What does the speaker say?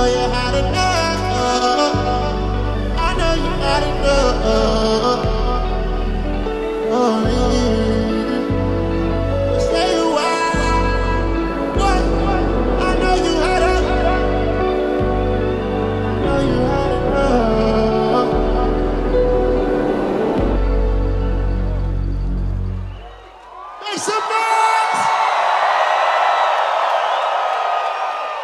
know you had enough.